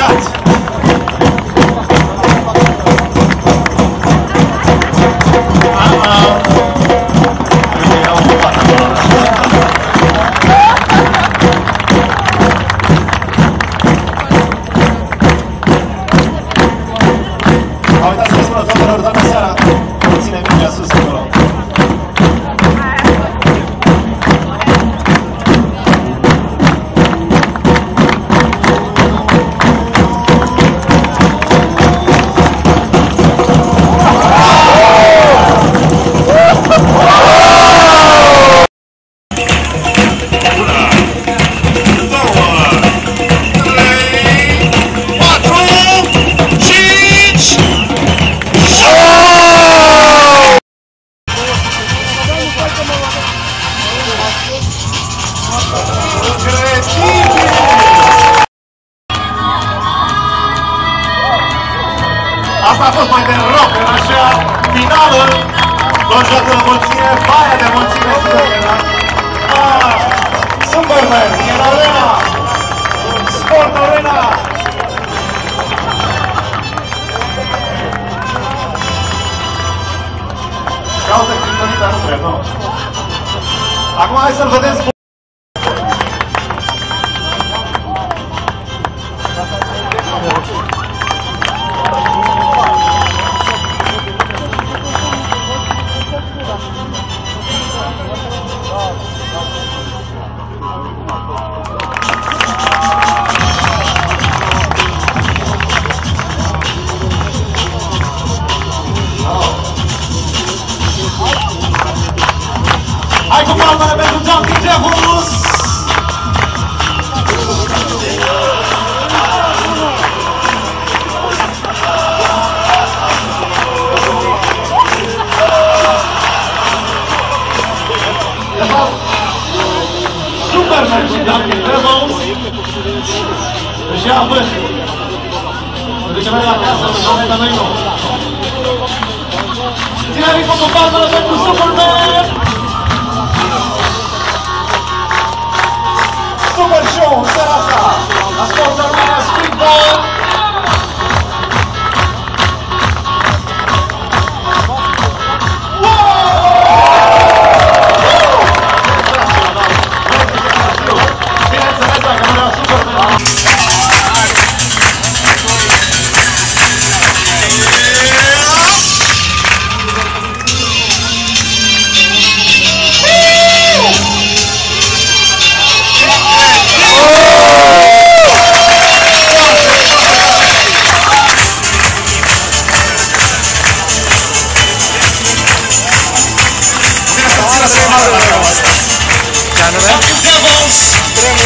shot. A fost mai de rock, în așa finală. Doar joacă mulțime, baia de mulțime Superman. Ah, Superman, e în arena. Sport Arena. Caută criptonita, nu trebuie, nu. Acum hai să-l vedem Superman da Pitamos. Já foi. Deixa ver na casa, mas não também não. Tirarem como passa a gente do Superman. Super Show, Serasa. Vamos, vamos. ¿Ya no ven?